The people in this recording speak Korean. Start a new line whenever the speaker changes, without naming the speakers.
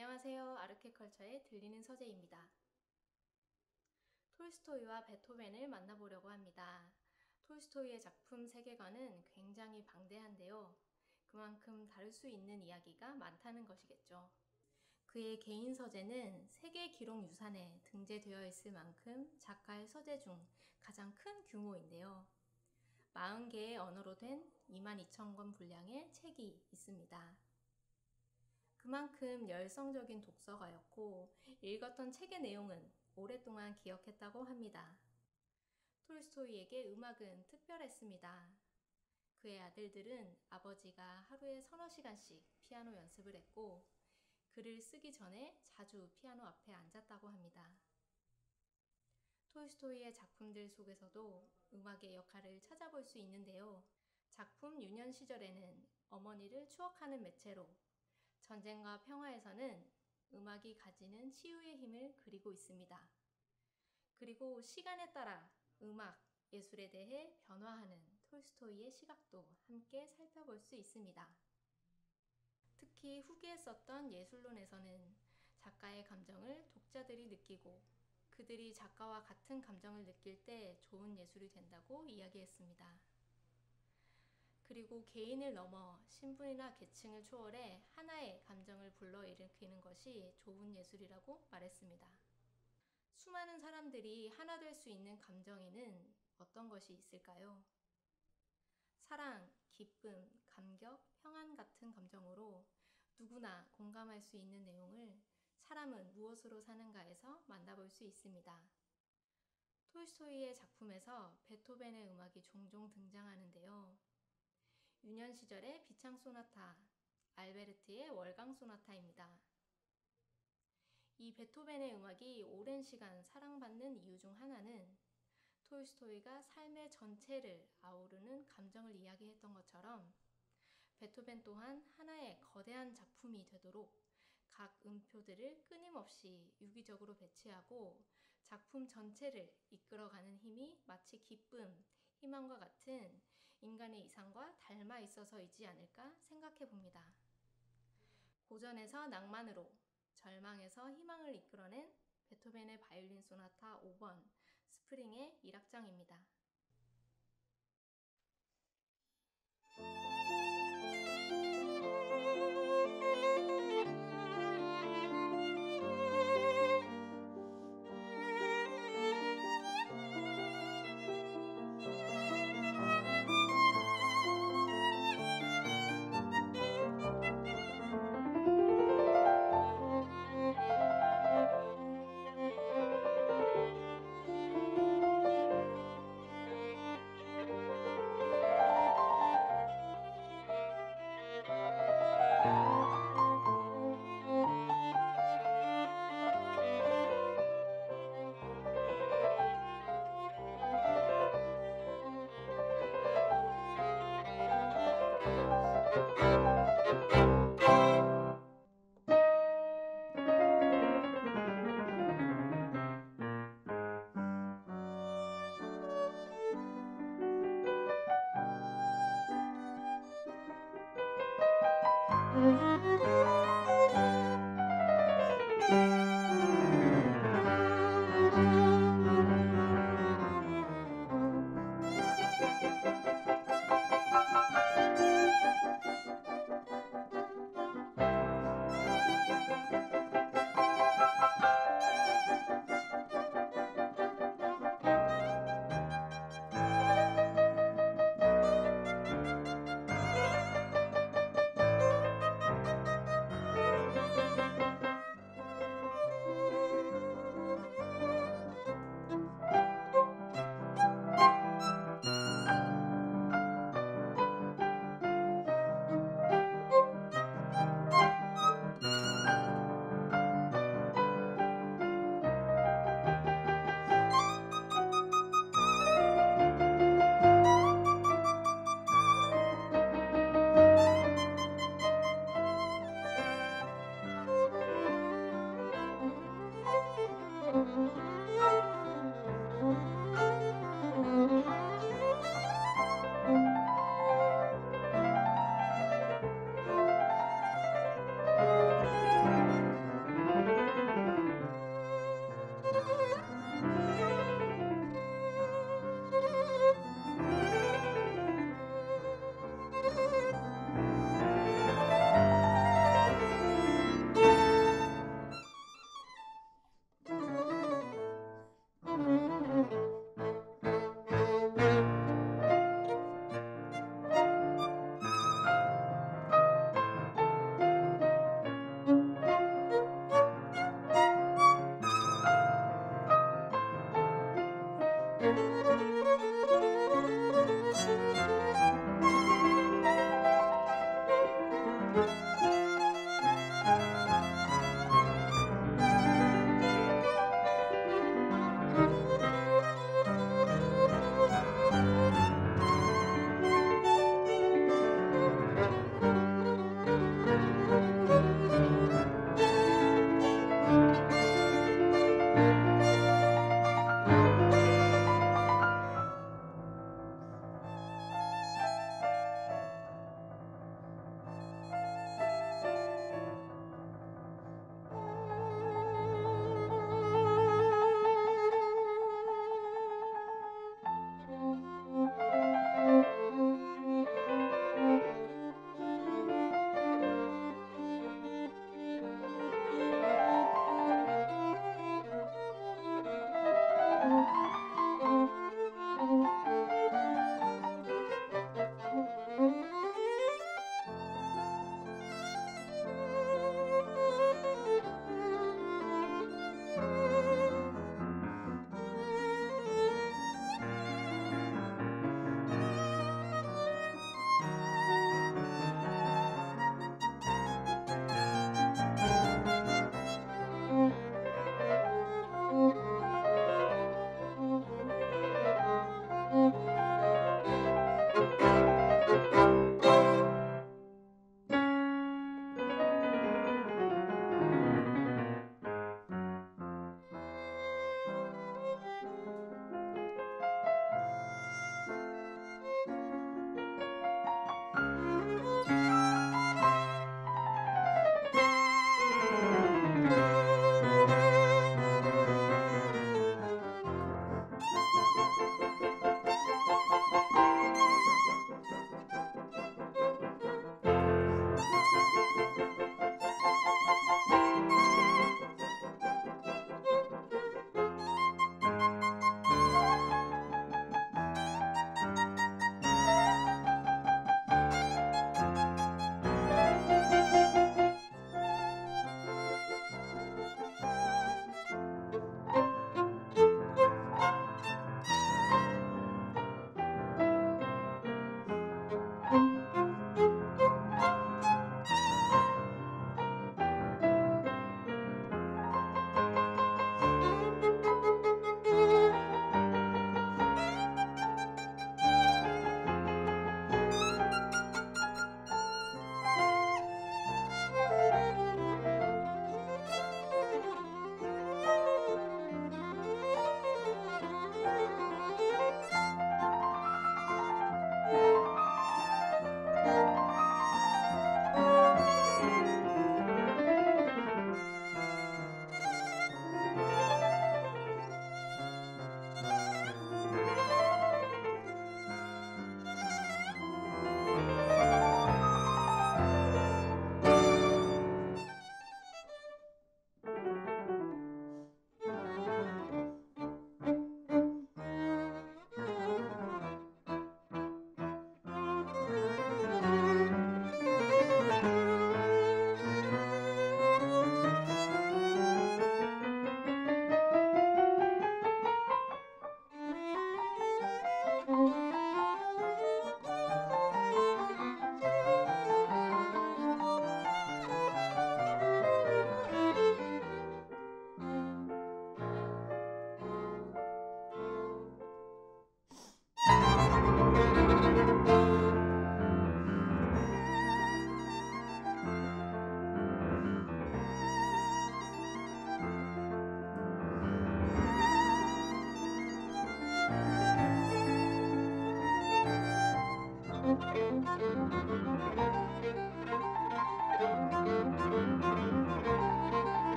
안녕하세요. 아르케컬처의 들리는 서재입니다. 톨스토이와 베토벤을 만나보려고 합니다. 톨스토이의 작품 세계관은 굉장히 방대한데요. 그만큼 다룰 수 있는 이야기가 많다는 것이겠죠. 그의 개인 서재는 세계 기록 유산에 등재되어 있을 만큼 작가의 서재 중 가장 큰 규모인데요. 40개의 언어로 된 22,000권 분량의 책이 있습니다. 그만큼 열성적인 독서가였고 읽었던 책의 내용은 오랫동안 기억했다고 합니다. 톨스토이에게 음악은 특별했습니다. 그의 아들들은 아버지가 하루에 서너 시간씩 피아노 연습을 했고 글을 쓰기 전에 자주 피아노 앞에 앉았다고 합니다. 톨스토이의 작품들 속에서도 음악의 역할을 찾아볼 수 있는데요. 작품 유년 시절에는 어머니를 추억하는 매체로 전쟁과 평화에서는 음악이 가지는 치유의 힘을 그리고 있습니다. 그리고 시간에 따라 음악, 예술에 대해 변화하는 톨스토이의 시각도 함께 살펴볼 수 있습니다. 특히 후기에 썼던 예술론에서는 작가의 감정을 독자들이 느끼고 그들이 작가와 같은 감정을 느낄 때 좋은 예술이 된다고 이야기했습니다. 그리고 개인을 넘어 신분이나 계층을 초월해 하나의 감정을 불러일으키는 것이 좋은 예술이라고 말했습니다. 수많은 사람들이 하나 될 수 있는 감정에는 어떤 것이 있을까요? 사랑, 기쁨, 감격, 평안 같은 감정으로 누구나 공감할 수 있는 내용을 사람은 무엇으로 사는가에서 만나볼 수 있습니다. 톨스토이의 작품에서 베토벤의 음악이 종종 등장하는데요. 유년 시절의 비창 소나타, 알베르트의 월강 소나타입니다. 이 베토벤의 음악이 오랜 시간 사랑받는 이유 중 하나는 톨스토이가 삶의 전체를 아우르는 감정을 이야기했던 것처럼 베토벤 또한 하나의 거대한 작품이 되도록 각 음표들을 끊임없이 유기적으로 배치하고 작품 전체를 이끌어가는 힘이 마치 기쁨, 희망과 같은 인간의 이상과 닮아 있어서이지 않을까 생각해 봅니다. 고전에서 낭만으로, 절망에서 희망을 이끌어낸 베토벤의 바이올린 소나타 5번 스프링의 1악장입니다. Mm-hmm.